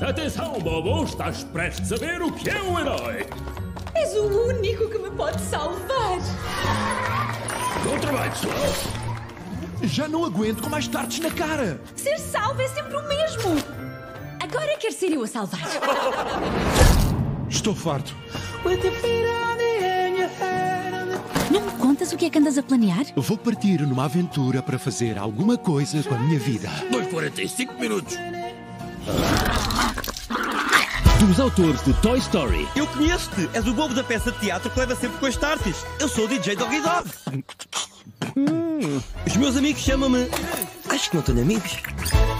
Atenção, Bobo, estás prestes a ver o que é um herói. És o único que me pode salvar. Bom trabalho, pessoal. Já não aguento com mais tardes na cara. Ser salvo é sempre o mesmo. Agora quer ser eu a salvar. Estou farto. Não me contas o que é que andas a planear? Vou partir numa aventura para fazer alguma coisa com a minha vida. Dois 45 minutos. Dos autores de Toy Story, Eu conheço-te! És o bobo da peça de teatro que leva sempre com as tartes. Eu sou o DJ Doggy Dog. Os meus amigos chamam-me. Acho que não tenho amigos.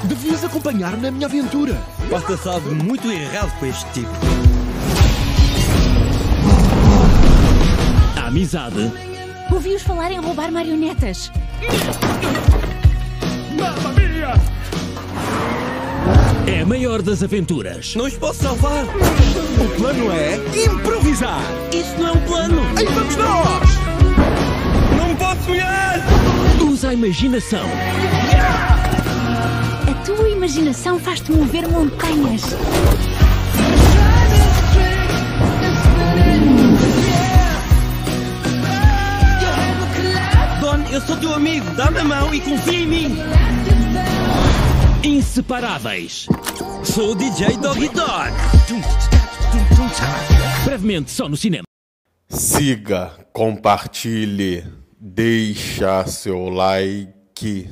Devias acompanhar-me na minha aventura. Passa-se algo muito errado com este tipo. a amizade, Ouvi-os falar em roubar marionetas. Mamma mia! Maior das aventuras. Não os posso salvar. O plano é improvisar. Isso não é um plano. Aí vamos nós! Não posso molhar! Usa a imaginação. A tua imaginação faz-te mover montanhas. Don, eu sou teu amigo. Dá-me a mão e confia em mim. Inseparáveis. Sou o DJ Doggy Dog. Brevemente só no cinema. Siga, compartilhe, deixa seu like.